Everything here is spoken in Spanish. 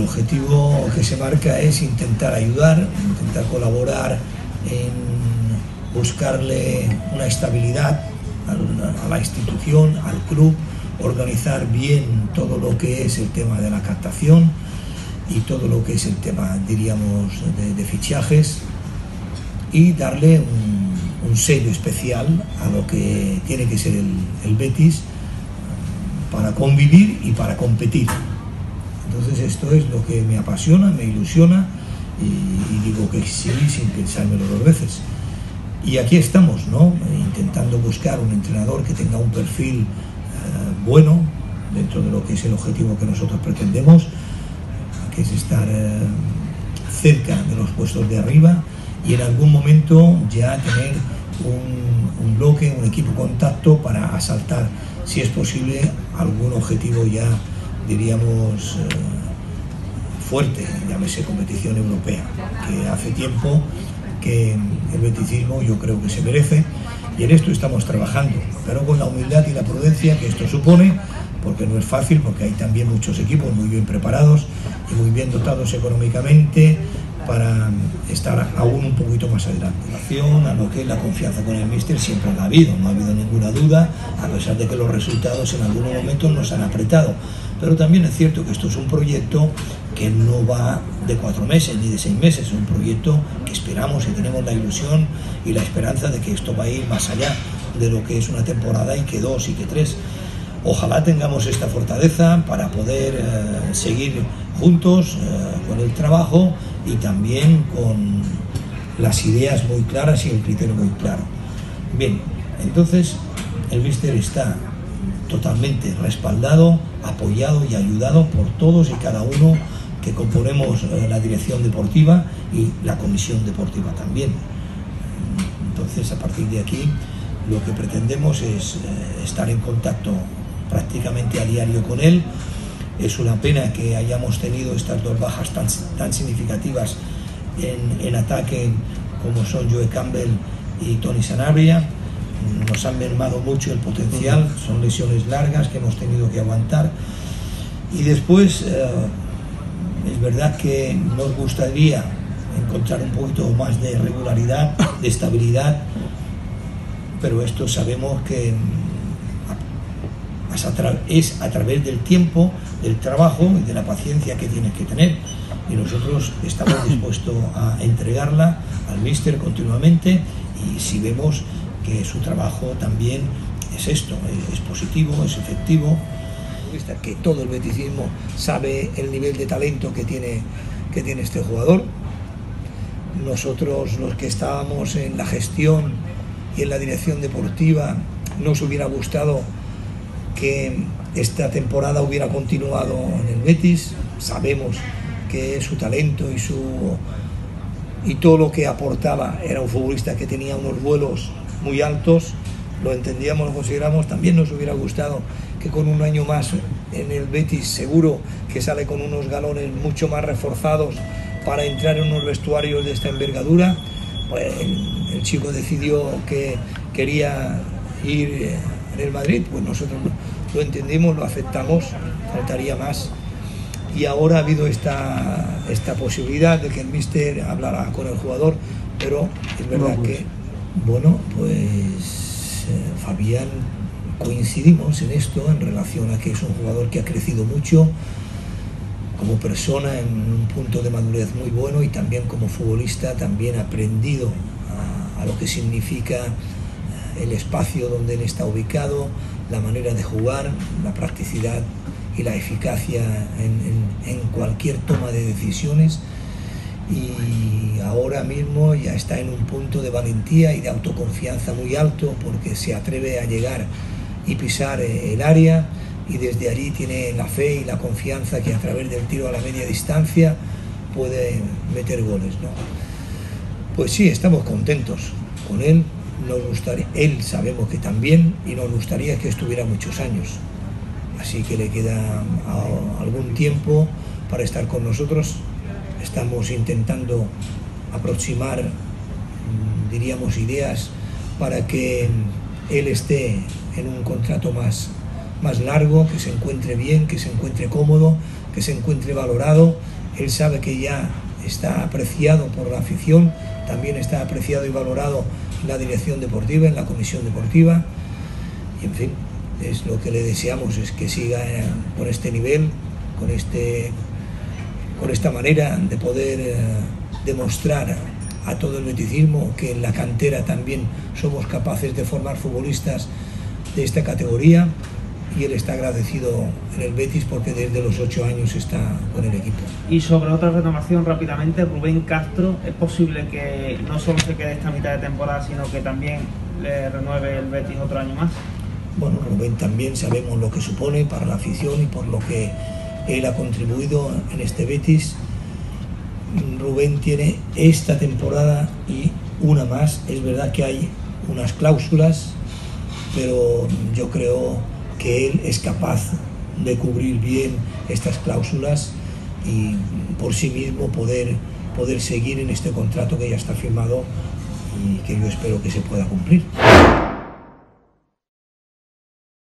el objetivo que se marca es intentar ayudar, intentar colaborar en buscarle una estabilidad a la institución, al club, organizar bien todo lo que es el tema de la captación y todo lo que es el tema, diríamos, de, fichajes y darle un, sello especial a lo que tiene que ser el, Betis para convivir y para competir. Entonces esto es lo que me apasiona, me ilusiona y, digo que sí sin pensármelo dos veces. Y aquí estamos, ¿no? Intentando buscar un entrenador que tenga un perfil eh, bueno dentro de lo que es el objetivo que nosotros pretendemos, que es estar eh, cerca de los puestos de arriba y en algún momento ya tener un, bloque, un equipo contacto para asaltar, si es posible, algún objetivo ya, diríamos, eh, fuerte, llámese competición europea, que hace tiempo que el beticismo yo creo que se merece y en esto estamos trabajando, pero con la humildad y la prudencia que esto supone, porque no es fácil, porque hay también muchos equipos muy bien preparados y muy bien dotados económicamente para estar aún un poquito más adelante. A lo que la confianza con el míster siempre ha habido, no ha habido ninguna duda, a pesar de que los resultados en algunos momentos nos han apretado. Pero también es cierto que esto es un proyecto que no va de cuatro meses ni de seis meses, es un proyecto que esperamos y tenemos la ilusión y la esperanza de que esto va a ir más allá de lo que es una temporada y que dos y que tres. Ojalá tengamos esta fortaleza para poder eh, seguir juntos eh, con el trabajo y también con las ideas muy claras y el criterio muy claro. Bien, entonces el Mister está totalmente respaldado, apoyado y ayudado por todos y cada uno que componemos eh, la dirección deportiva y la comisión deportiva también. Entonces, a partir de aquí, lo que pretendemos es eh, estar en contacto prácticamente a diario con él. Es una pena que hayamos tenido estas dos bajas tan, tan significativas en, en ataque como son Joe Campbell y Tony Sanabria nos han mermado mucho el potencial, son lesiones largas que hemos tenido que aguantar. Y después, eh, es verdad que nos gustaría encontrar un poquito más de regularidad, de estabilidad, pero esto sabemos que es a través del tiempo, del trabajo y de la paciencia que tienes que tener. Y nosotros estamos dispuestos a entregarla al míster continuamente y si vemos que su trabajo también es esto, es positivo, es efectivo, que todo el beticismo sabe el nivel de talento que tiene, que tiene este jugador. Nosotros los que estábamos en la gestión y en la dirección deportiva nos hubiera gustado que esta temporada hubiera continuado en el Betis. Sabemos que su talento y su y todo lo que aportaba era un futbolista que tenía unos vuelos muy altos, lo entendíamos, lo consideramos, también nos hubiera gustado que con un año más en el Betis seguro que sale con unos galones mucho más reforzados para entrar en unos vestuarios de esta envergadura. Pues el, chico decidió que quería ir en el Madrid, pues nosotros lo entendimos, lo aceptamos, faltaría más. Y ahora ha habido esta, esta posibilidad de que el míster hablara con el jugador, pero es verdad pues. que bueno, pues eh, Fabián coincidimos en esto en relación a que es un jugador que ha crecido mucho como persona en un punto de madurez muy bueno y también como futbolista también ha aprendido a, lo que significa el espacio donde él está ubicado, la manera de jugar, la practicidad y la eficacia en cualquier toma de decisiones y ahora mismo ya está en un punto de valentía y de autoconfianza muy alto porque se atreve a llegar y pisar eh, el área y desde allí tiene la fe y la confianza que a través del tiro a la media distancia puede meter goles. ¿no? Pues sí, estamos contentos con él, nos gustaría, él sabemos que también y nos gustaría que estuviera muchos años. Así que le queda algún tiempo para estar con nosotros Estamos intentando aproximar, mm, diríamos, ideas para que él esté en un contrato más, más largo, que se encuentre bien, que se encuentre cómodo, que se encuentre valorado. Él sabe que ya está apreciado por la afición, también está apreciado y valorado en la dirección deportiva, en la comisión deportiva. Y en fin, es lo que le deseamos, es que siga eh, con este nivel, con, este, con esta manera de poder eh, demostrar a todo el beticismo que en la cantera también somos capaces de formar futbolistas de esta categoría y él está agradecido en el Betis porque desde los ocho años está con el equipo. Y sobre otra renovación rápidamente, Rubén Castro, ¿es posible que no solo se quede esta mitad de temporada, sino que también le renueve el Betis otro año más? Bueno, Rubén también sabemos lo que supone para la afición y por lo que él ha contribuido en este Betis. Rubén tiene esta temporada y una más. Es verdad que hay unas cláusulas, pero yo creo que él es capaz de cubrir bien estas cláusulas y por sí mismo poder, poder seguir en este contrato que ya está firmado y que yo espero que se pueda cumplir.